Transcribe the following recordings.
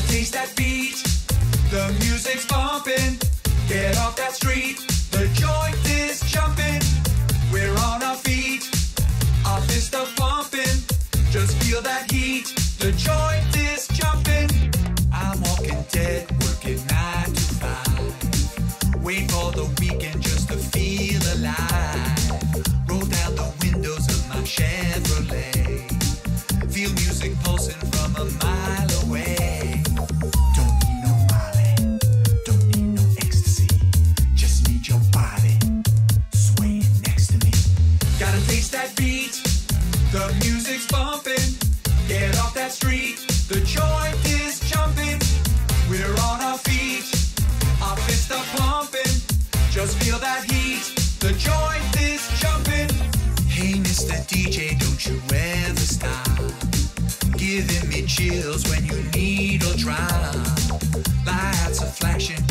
taste that beat. The music's bumping. Get off that street. The joint is jumping. We're on our feet. Our fists are pumping. Just feel that heat. The joint The music's bumping. Get off that street. The joint is jumping. We're on our feet. Our fists are pumping. Just feel that heat. The joint is jumping. Hey, Mr. DJ, don't you ever stop. Giving me chills when you needle drop. Lights are flashing.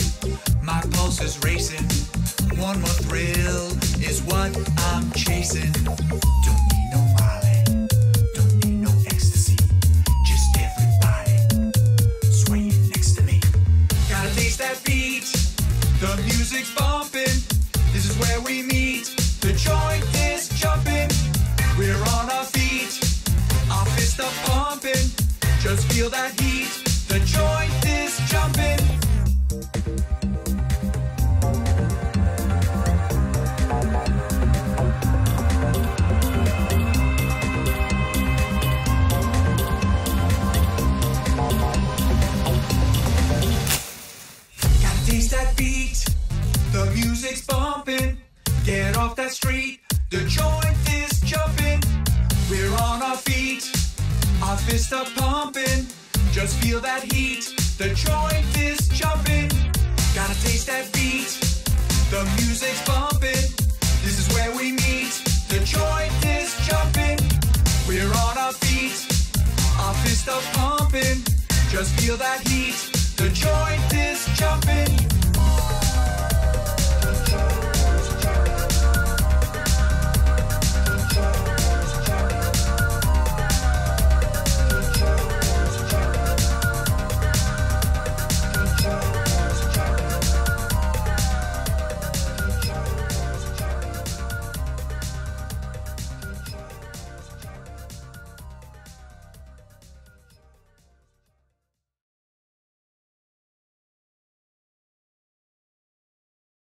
My pulse is racing. One more thrill is what I'm chasing. Music's bumping. This is where we meet. The joint is jumping. We're on our feet. Our fists are pumping. Just feel that heat. The joint off that street. The joint is jumping. We're on our feet. Our fists are pumping. Just feel that heat. The joint is jumping. Gotta taste that beat. The music's bumping. This is where we meet. The joint is jumping. We're on our feet. Our fists are pumping. Just feel that heat. The joint is jumping.